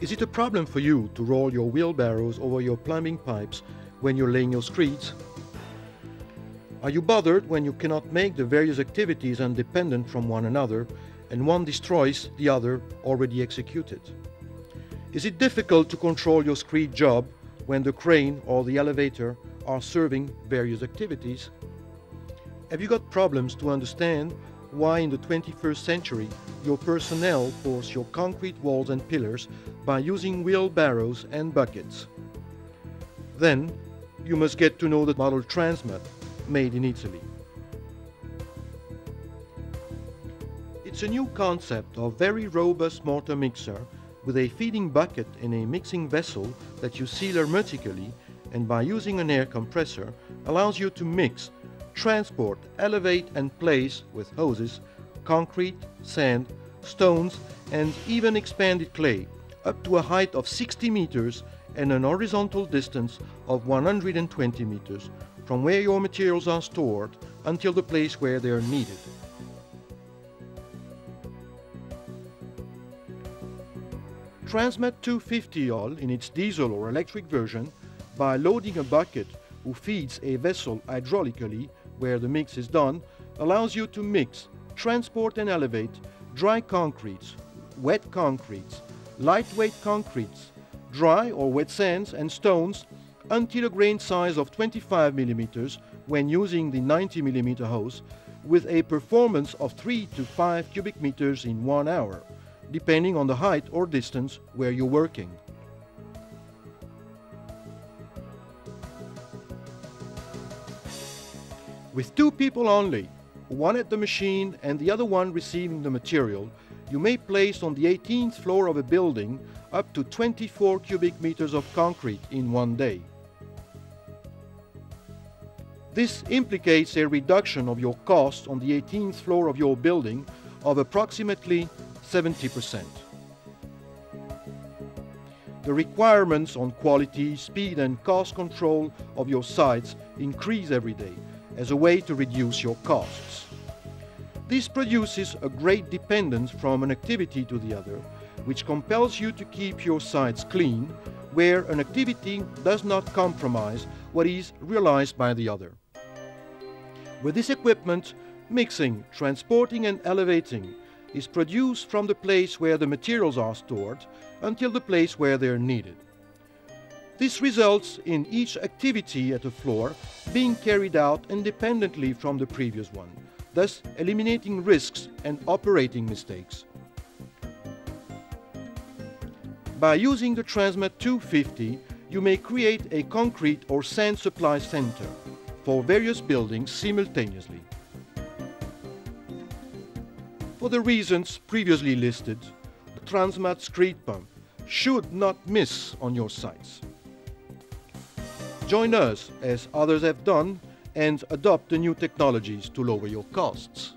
Is it a problem for you to roll your wheelbarrows over your plumbing pipes when you're laying your streets? Are you bothered when you cannot make the various activities independent from one another and one destroys the other already executed? Is it difficult to control your screed job when the crane or the elevator are serving various activities? Have you got problems to understand why in the 21st century your personnel force your concrete walls and pillars by using wheelbarrows and buckets? Then you must get to know the model Transmat made in Italy. It's a new concept of very robust mortar mixer with a feeding bucket and a mixing vessel that you seal hermetically and by using an air compressor allows you to mix, transport, elevate and place with hoses concrete, sand, stones and even expanded clay up to a height of 60 meters and an horizontal distance of 120 meters from where your materials are stored until the place where they are needed. Transmat 250 in its diesel or electric version by loading a bucket who feeds a vessel hydraulically where the mix is done allows you to mix, transport and elevate dry concretes, wet concretes, lightweight concretes, dry or wet sands and stones until a grain size of 25 millimeters when using the 90 millimeter hose with a performance of 3 to 5 cubic meters in one hour, depending on the height or distance where you're working. With two people only, one at the machine and the other one receiving the material, you may place on the 18th floor of a building up to 24 cubic meters of concrete in one day. This implicates a reduction of your cost on the 18th floor of your building of approximately 70%. The requirements on quality, speed and cost control of your sites increase every day as a way to reduce your costs. This produces a great dependence from an activity to the other, which compels you to keep your sites clean, where an activity does not compromise what is realized by the other. With this equipment, mixing, transporting and elevating is produced from the place where the materials are stored until the place where they are needed. This results in each activity at a floor being carried out independently from the previous one, thus eliminating risks and operating mistakes. By using the Transmat 250, you may create a concrete or sand supply center for various buildings simultaneously. For the reasons previously listed, the Transmat screed pump should not miss on your sites. Join us, as others have done, and adopt the new technologies to lower your costs.